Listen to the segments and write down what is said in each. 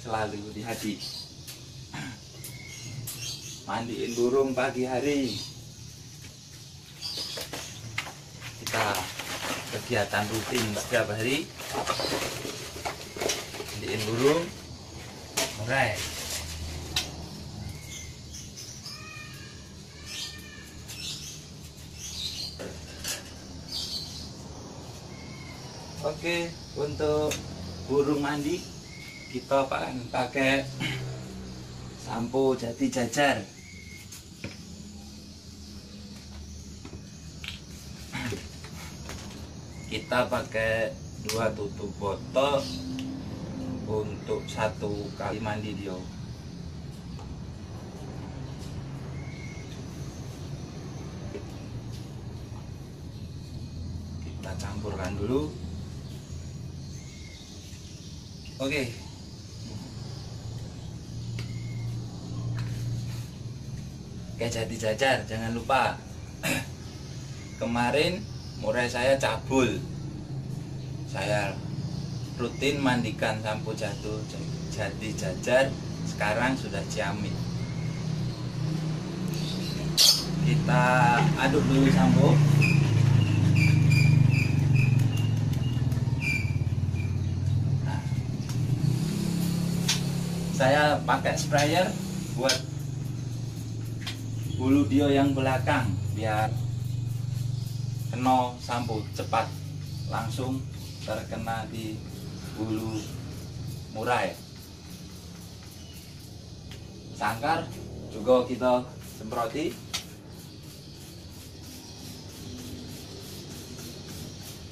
selalu di hati. Mandiin burung pagi hari. Kita kegiatan rutin setiap hari. Mandiin burung. Murai Oke, untuk burung mandi kita pakai sampo jati jajar. Kita pakai dua tutup botol untuk satu kali mandi dia. Kita campurkan dulu. Oke. Oke jadi jajar, jangan lupa. Kemarin murai saya cabul. Saya rutin mandikan sampo jatuh jadi jajar. Sekarang sudah ciamik. Kita aduk dulu sampo. saya pakai sprayer buat bulu dio yang belakang biar kena sampo cepat langsung terkena di bulu murai. Sangkar juga kita semproti.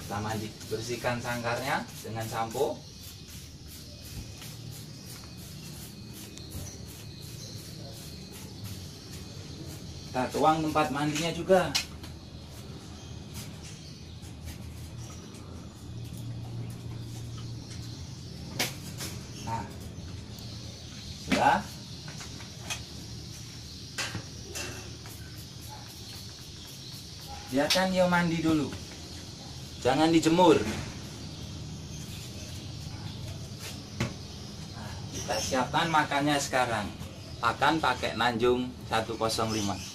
Sama dibersihkan sangkarnya dengan sampo kita tuang tempat mandinya juga. Nah sudah? Biarkan dia mandi dulu. Jangan dijemur. Nah, kita siapkan makannya sekarang. Akan pakai Nanjung 105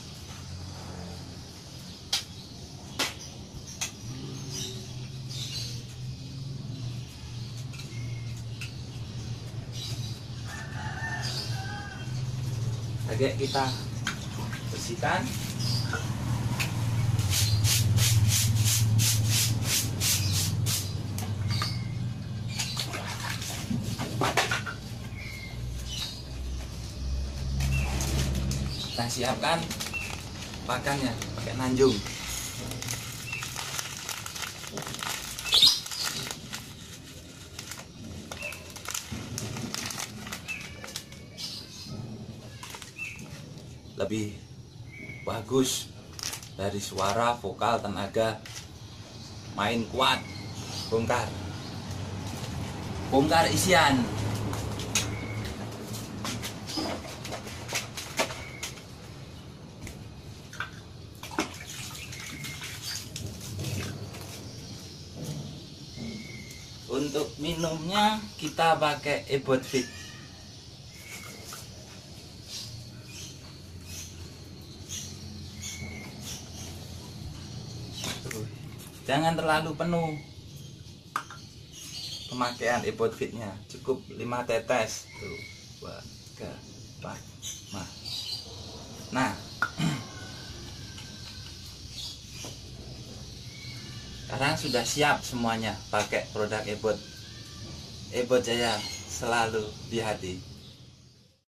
agak kita bersihkan. Kita siapkan pakannya pakai nanjung lebih bagus dari suara vokal tenaga main kuat. Bongkar. Bongkar isian. Untuk minumnya kita pakai ebot fit jangan terlalu penuh. Pemakaian ebot fitnya cukup 5 tetes. Tuh dua tiga empat lima nah. Sekarang sudah siap semuanya pakai produk ebot ebot jaya selalu di hati